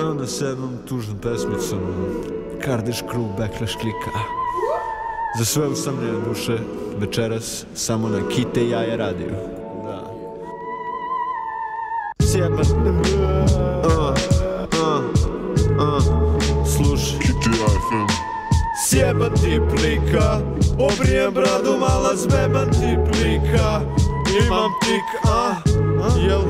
Evo nas s jednom tužnom pesmicom Kardiš crew backlash klika Za sve usamljene duše večeras samo na Kite i Jaja radio Da. Sjeban uh, uh, uh. Slušaj Sjeban ti plika Obrijem bradu mala zbeban ti plika Imam tik a Jel,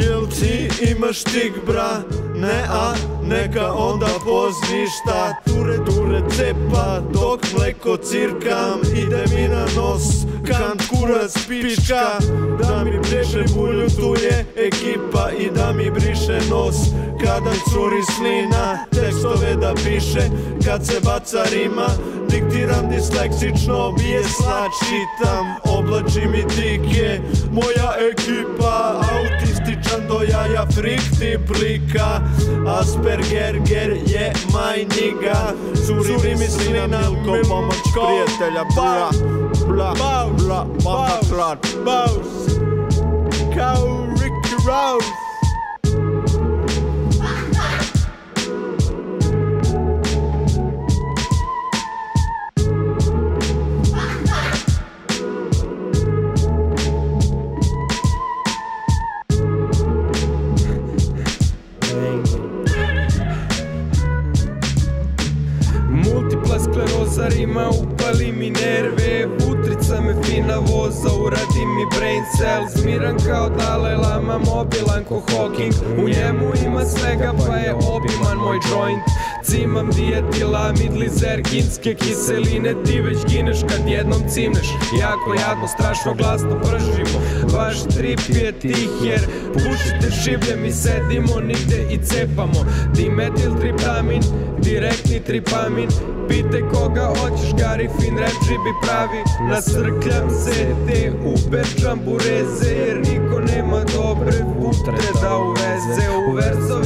jel ti imaš tik bra? Ne a neka onda pozni šta Ture ture cepa dok mleko cirkam. Ide mi na nos kant kurac pička. Da mi briše bulju tu je ekipa I da mi briše nos. Kada curi slina tekstove da piše Kad se baca rima Diktiram disleksično bijesla čitam Oblači mi dike Moja ekipa Autističan do jaja frik ti plika Asperger ger je my nigga Curi mi slina Milko pomoć prijatelja Bla, bla, Baus, bla, bamba baus, klar baus Kao Ricky Rouse Multipla skleroza rima upali mi nerve Putrica me fina voza uradi mi brain cells. Miran kao Dalai Lama mobilan ko Hawking. U njemu ima svega pa je moj joint. Cimam dietilamid lizerginske kiseline. Ti već gineš kad jednom cimneš. Jako jadno, strašno glasno pržimo. Vaš trip je tih jer Pušite šibljem i sedimo nigde i cepamo. Dimetil triptamin, direktni tripamin. Pitaj koga hoćeš, Gari fin rap žibi pravi. Nasrkljam se te uber džambureze Jer niko nema dobre putre da uveze U versovima laže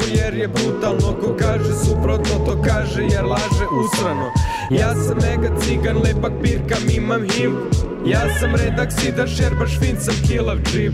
svako jer je brutalno. Ko kaže suprotno to kaže jer laže usrano. Ja sam mega cigan, lepak pirkam, imam him. Ja sam redak sida, šerbaš fin sam kilav džip